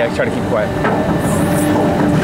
I try to keep quiet.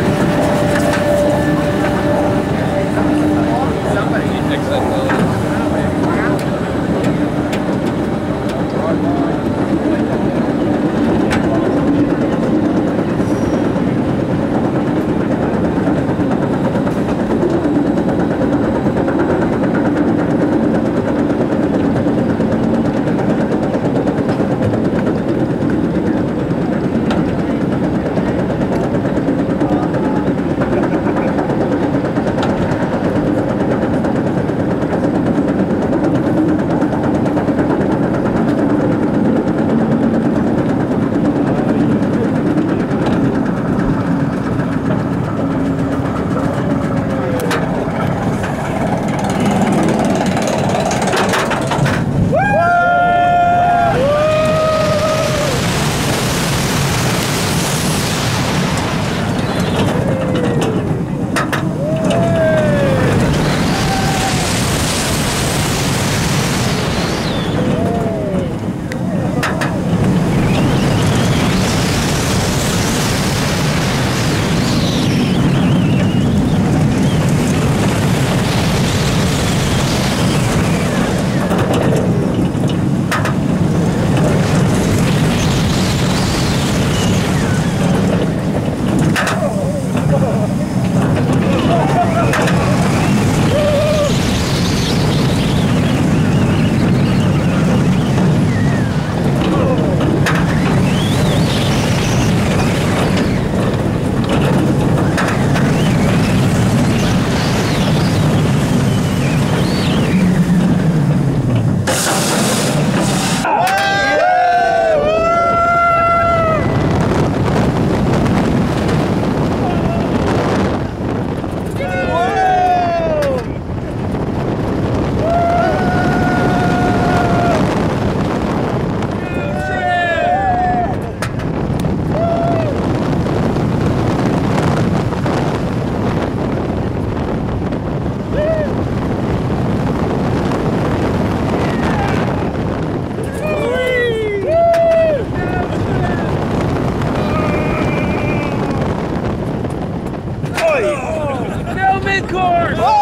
oh